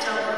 Tell